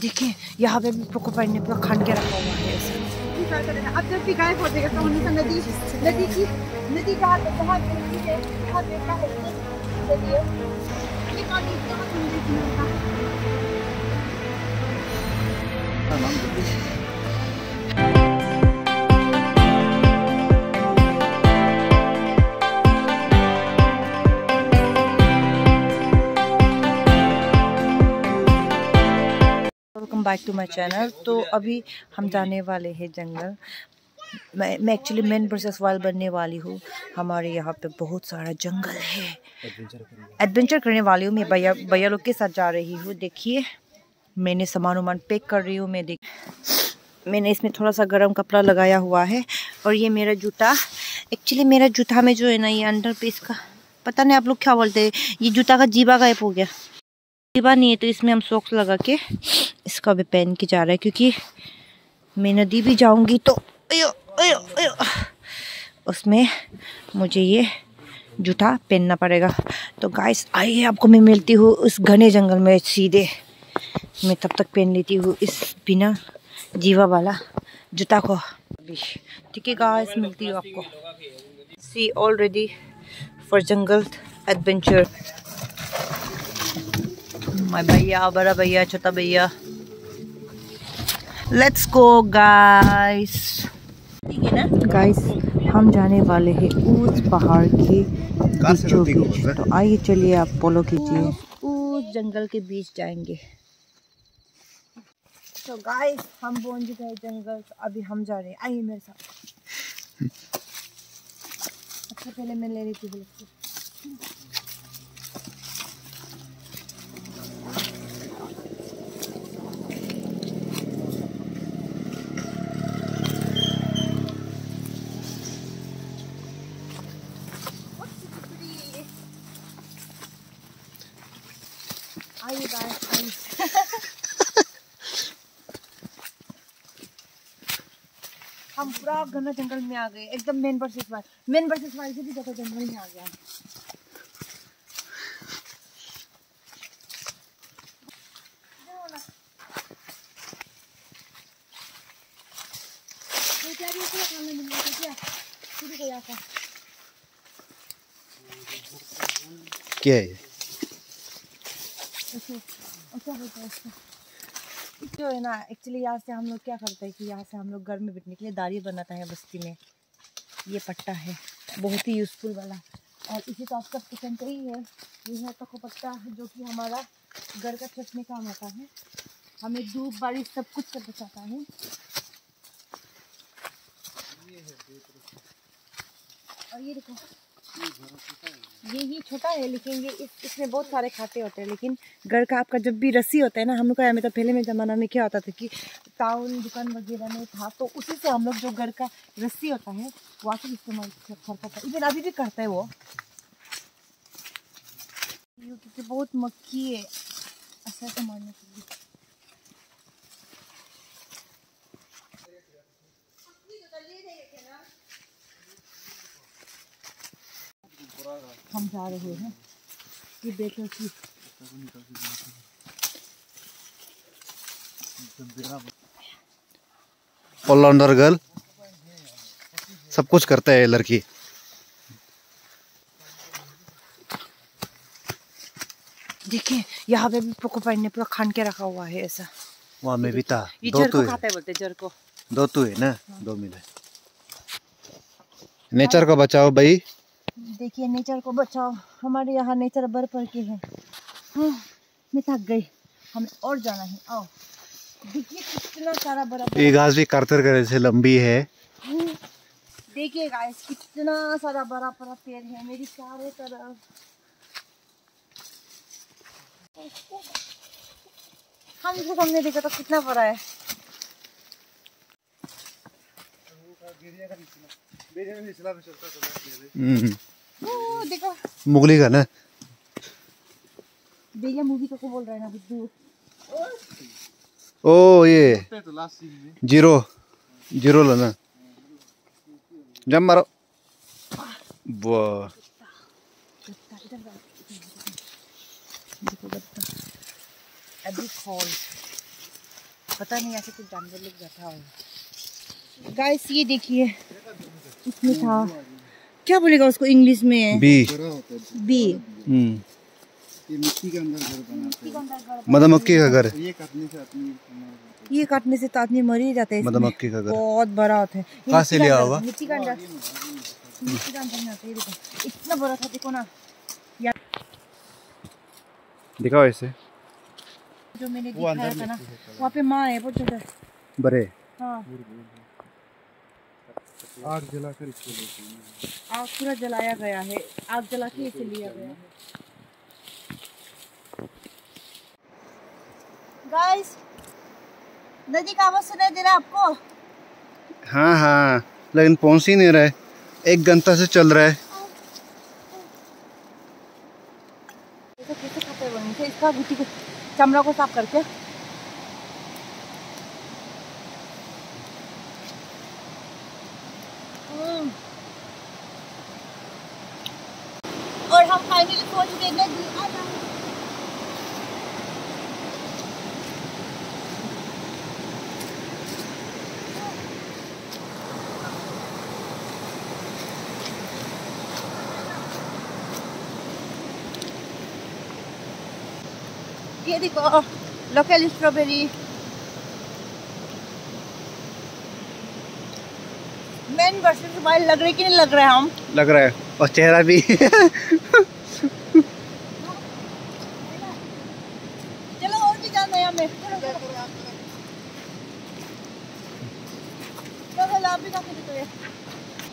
देखिए यहाँ पे भी ने पूरा खान के रखा हुआ है। अब जब भी गायब हो जाएगा तो नदी नदी की नदी का हाथ बहुत नदी है? बहुत है? नदी welcome back to my channel तो अभी हम जाने वाले हैं जंगल। मैं मैं एक्चुअली मेन प्रोसेस वाल बनने वाली हूँ। हमारे यहाँ पे बहुत सारा जंगल है। एडवेंचर करने वाली। हूँ मैं। भैया भैया लोग के साथ जा रही हूँ। देखिए मैंने सामान वामान पैक कर रही हूँ मैं। देख मैंने इसमें थोड़ा सा गर्म कपड़ा लगाया हुआ है। और ये मेरा जूता। एक्चुअली मेरा जूता में जो है ना ये अंडर पीस का पता नहीं आप लोग क्या बोलते हैं? ये जूता का जीवा गायब हो गया। जीवा नहीं है तो इसमें हम सॉक्स लगा के इसका भी पहन के जा रहा है, क्योंकि मैं नदी भी जाऊँगी तो अयो अयो अयो। उसमें मुझे ये जूता पहनना पड़ेगा। तो गाइस आइए, आपको मैं मिलती हूँ उस घने जंगल में सीधे। मैं तब तक पहन लेती हूँ इस बिना जीवा वाला जूता को। ठीक है गाइस मिलती हूँ आपको। See already for jungle adventure my भैया बड़ा भैया छोटा भैया लेट्स गो गाइस ठीक है ना? गाइस हम जाने वाले हैं उस पहाड़ के बीचों बीच। तो आइए चलिए आप फॉलो कीजिए। उस जंगल के बीच जाएँगे। तो गाइस हम पहुँच गए जंगल। तो अभी हम जा रहे हैं। आइए मेरे साथ। अच्छा पहले मैं ले रही थी आइए गाइस आइए हम पूरा घना जंगल में आ गए एकदम man versus wild man versus wild से भी ज़्यादा जंगल में आ गया क्या है क्या शुरू को यहाँ का क्या है अच्छा अच्छा होता है इसका जो है ना एक्चुअली यहाँ से हम लोग क्या करते हैं कि यहाँ से हम लोग घर में बैठने के लिए दाढ़ी बनाता है बस्ती में। ये पट्टा है, बहुत ही यूज़फुल वाला। और इसी तो आपका किचन का ही है। ये है तो पट्टा, जो कि हमारा घर का में काम आता है। हमें धूप, बारिश सब कुछ कर बचाता है। और ये देखो ये ये छोटा है, लेकिन ये इस, इसमें बहुत सारे खाते होते हैं, लेकिन घर का आपका जब भी रस्सी होता है ना, हम लोग का तो पहले में ज़माना में क्या होता था कि टाउन, दुकान वगैरह में था तो उसी से हम लोग जो घर का रस्सी होता है से इस्तेमाल करता था। इवन अभी भी करता है वो। क्योंकि बहुत मक्खी है, ऐसा ऐसा मारने के लिए हम जा रहे हैं। ये देखो कि ऑलराउंडर गर्ल सब कुछ करता है लड़की। देखिए यहाँ पे भी पोको पैर ने पूरा खान के रखा हुआ है ऐसा। वहाँ में भी था। दो जर तो है। बोलते जर को। दो तो है ना? दो मिले। नेचर को बचाओ भाई। देखिए नेचर को बचाओ। हमारे यहाँ नेचर बर पर के है। हाँ, मैं थक गई। हमें और जाना है। आओ। देखिए कितना सारा बड़ा बड़ा ये घास भी करतर करे से लंबी है। हम्म, देखिए गाइस कितना सारा बड़ा बड़ा पेड़ है मेरी चारों तरफ़। हम जो हमने देखा तो कितना बड़ा है। हम्म, ओ, देखो मुगली का ना? भैया मूवी को बोल रहा है ना बुद्धू ओ ये। ज़ीरो। ज़ीरो लेना जम मारो। वाह। अभी कॉल पता नहीं ऐसे कुछ जानवर लोग बैठा हो। गाइस ये देखिए इसमें था। क्या बोलेगा उसको इंग्लिश में? बी बी हम्म। ये मिट्टी के अंदर घर बनाते हैं मधुमक्खी का घर। ये काटने से तो आदमी मर ही जाता है। मधुमक्खी का घर। बहुत बड़ा होता है। कहाँ से लिया होगा? मिट्टी का अंदर मिट्टी का अंदर आता है, देखो। इतना बड़ा था देखो ना। दिखाओ ऐसे जो मैंने दिखाया था ना वहाँ पे माँ है बहुत ज़्यादा बड़े। हाँ। आग जलाकर इसको लेते आग पूरा जलाया गया है। आग जला के इसे लिया गया है। गाइस नदी का आवाज़ सुनाई दे रहा है आपको? हाँ हाँ लेकिन पहुँच ही नहीं रहा। है एक घंटा से चल रहा है। इसका गुटी को चमड़ा को साफ़ करके हम्म। और हम फाइनली पहुँच गए नदी आ जाओ। ये देखो local strawberry man versus wild लग रही कि नहीं लग रहा है हम? लग रहा है और चेहरा भी। चलो और भी जाना है हमें। चलो भी देखो ये।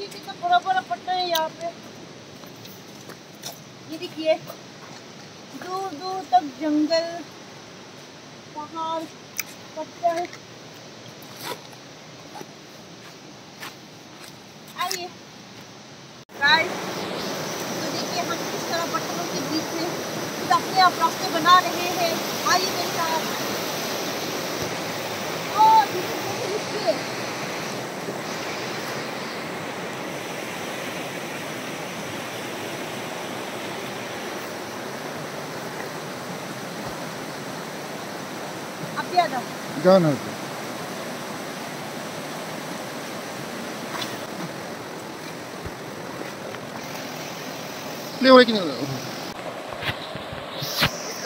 ये कितना बड़ा बड़ा पट्टा है यहाँ पे। ये देखिए। दूर दूर तक जंगल, पहाड़, पत्थर। आइए। गाइस तो देखिए हम किस तरह पत्थरों के बीच में अपने आप रास्ते बना रहे हैं। आइए मेरे साथ ओ देखिए कैसे देखिए अब भी आ जाओ जाना ले वो लेकिन इसको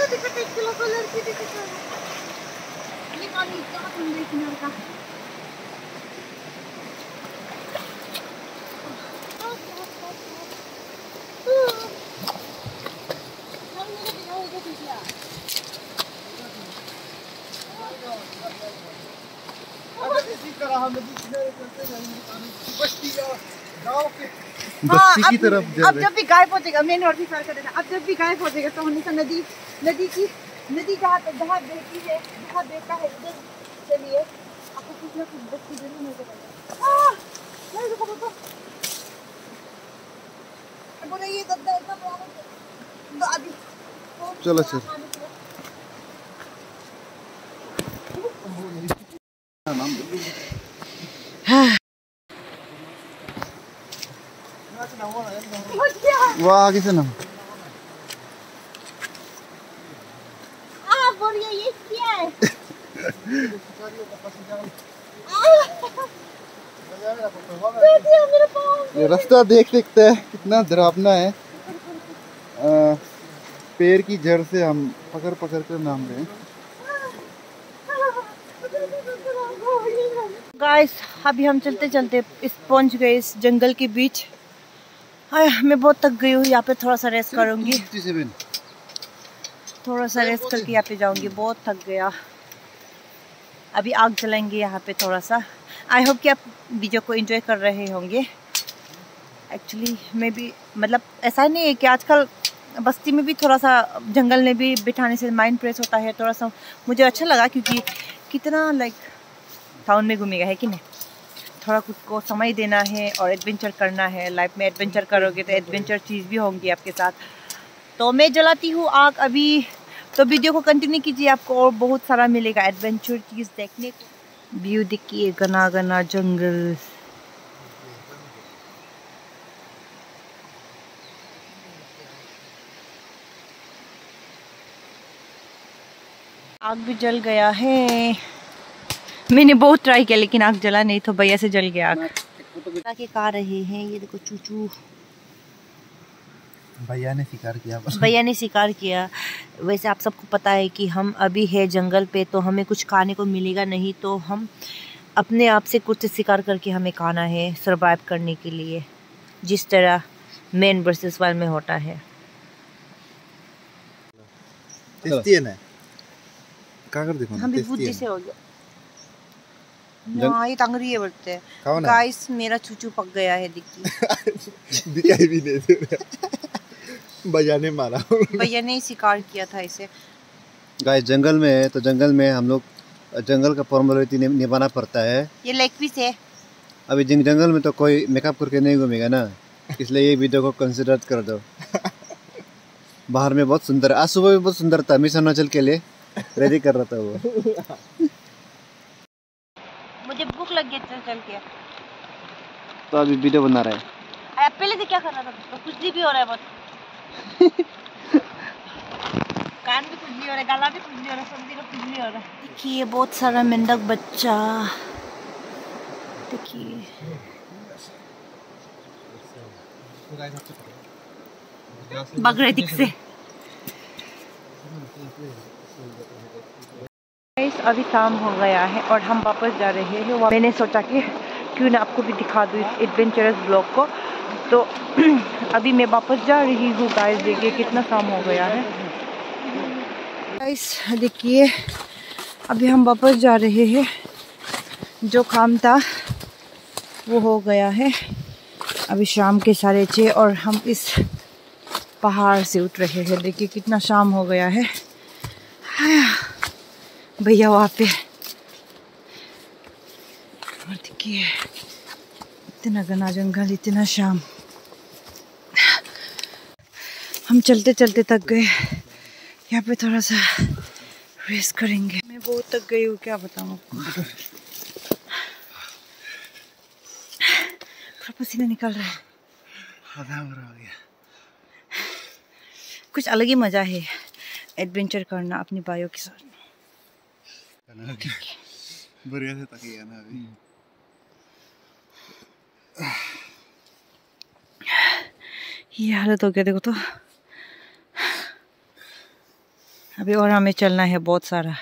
देखो एक किलो कलर की देखो ये पानी इतना सुंदर किनार का बस्ती की तरफ़ अब जब भी गायब हो जाएगा मेन रोड भी सर कर देना अब जब भी गायब हो जाएगा तो हमेशा नदी नदी की नदी जहाँ जहाँ बहती है जहाँ बहता है उधर चलिए आपको कुछ ना कुछ बस्ती ज़रूर नज़र आएगा। आह! नहीं, रुको, रुको। अब बोले ये गद्दा इतना बड़ा है। तो अभी तो चलो, थोड़ा चलो। आगे चलो। पहुँच गया वो आगे से ना। आ बोलिए ये क्या है? ये रास्ता देख सकते हैं कितना डरावना है। आ, पेड़ की जड़ से हम पकड़ पकड़ कर नाम रहे गाइस अभी हम चलते चलते इस पहुँच गए इस जंगल के बीच। आय, मैं बहुत थक गई हूँ यहाँ पे थोड़ा सा रेस्ट करूँगी। 57 थोड़ा सा रेस्ट करके यहाँ पे जाऊँगी बहुत थक गया। अभी आग जलाएँगे यहाँ पे थोड़ा सा। आई होप कि आप वीडियो को एंजॉय कर रहे होंगे। एक्चुअली मैं भी मतलब ऐसा नहीं है कि आजकल बस्ती में भी थोड़ा सा जंगल में भी बिठाने से माइंड फ्रेश होता है थोड़ा सा मुझे अच्छा लगा क्योंकि कितना लाइक टाउन में घूमेगा है कि नहीं? थोड़ा खुद को समय देना है और एडवेंचर करना है। लाइफ में एडवेंचर करोगे तो एडवेंचर चीज़ भी होंगी आपके साथ। तो मैं जलाती हूँ आग अभी। तो वीडियो को कंटिन्यू कीजिए, आपको और बहुत सारा मिलेगा। एडवेंचर चीज़ देखने को। व्यू देखिए, घना घना जंगल। आग भी जल गया है। मैंने बहुत ट्राई किया लेकिन आग जला नहीं तो भैया से जल गया आग। के खा रहे हैं ये देखो चूचू। भैया ने शिकार किया। भैया ने शिकार किया। वैसे आप सबको पता है कि हम अभी है जंगल पे तो हमें कुछ खाने को मिलेगा नहीं तो हम अपने आप से कुछ शिकार करके हमें खाना है सरवाइव करने के लिए। जिस तरह मैन वर्सेस वाइल्ड में होता है। टेस्टी है ना? क्या कर देखो हम भी बुद्धि से हो गया। ये टंगरी है बोलते हैं। गाइस मेरा चूचू पक गया है देखिए दिखाई भी नहीं रहा। भैया ने मारा। भैया ने ही शिकार किया था इसे। गाइस जंगल में है तो जंगल में हम लोग जंगल का फॉर्मेलिटी निभाना पड़ता है। ये लेग पीस है। अभी जंग जंगल में तो कोई मेकअप करके नहीं घूमेगा ना इसलिए ये वीडियो को कंसिडर कर दो। बाहर में बहुत सुंदर आज सुबह भी बहुत सुंदर था मिस अरुणाचल के लिए। रेडी कर रहा था वो। लग गई चल चल के। तो अभी वीडियो बना रहा है। आप पहले से क्या कर रहा था? तो कुछ भी हो रहा है बहुत कान भी कुछ भी हो रहा है गला भी कुछ भी हो रहा है सर्दी का कुछ भी हो रहा है। देखिए बहुत सारा मेंढक बच्चा। देखिए। रहे दिख से। अभी शाम हो गया है और हम वापस जा रहे हैं। मैंने सोचा कि क्यों ना आपको भी दिखा दूँ इस एडवेंचरस ब्लॉग को। तो अभी मैं वापस जा रही हूँ। गाइस देखिए कितना शाम हो गया है। गाइस देखिए, अभी हम वापस जा रहे हैं। जो काम था, वो हो गया है। अभी शाम के साढ़े छः और हम इस पहाड़ से उठ रहे हैं। देखिए कितना शाम हो गया है। भैया वहाँ पे और देखिए इतना घना जंगल इतना शाम। हम चलते चलते थक गए। यहाँ पे थोड़ा सा रेस्ट करेंगे। मैं बहुत थक गई हूँ क्या बताऊँ आपको? पूरा पसीना निकल रहा है। कुछ अलग ही मज़ा है एडवेंचर करना अपने भाइयों के साथ। बढ़िया से तकिया ना अभी ये हालत हो गया देखो तो अभी और हमें चलना है बहुत सारा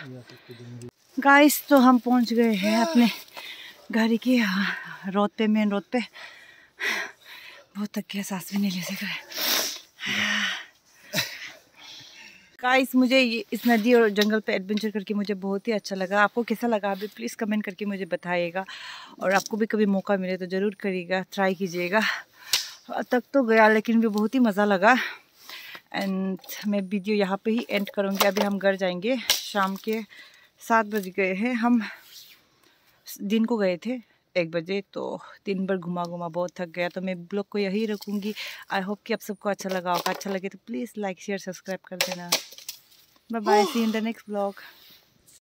गाइस तो हम पहुँच गए हैं अपने गाड़ी की रोड पे मेन रोड पे बहुत तक गया सांस भी नहीं ले सक रहे गाइस मुझे ये इस नदी और जंगल पे एडवेंचर करके मुझे बहुत ही अच्छा लगा। आपको कैसा लगा? अभी प्लीज़ कमेंट करके मुझे बताइएगा। और आपको भी कभी मौका मिले तो ज़रूर करिएगा। ट्राई कीजिएगा। तक तो गया, लेकिन भी बहुत ही मज़ा लगा। एंड मैं वीडियो यहाँ पे ही एंड करूँगी। अभी हम घर जाएँगे। शाम के सात बज गए हैं। हम दिन को गए थे। एक बजे तो दिन भर घुमा घुमा बहुत थक गया तो मैं ब्लॉग को यही रखूँगी। आई होप कि आप सबको अच्छा लगा होगा। अच्छा लगे तो प्लीज़ लाइक शेयर सब्सक्राइब कर देना। Bye bye see in the next blog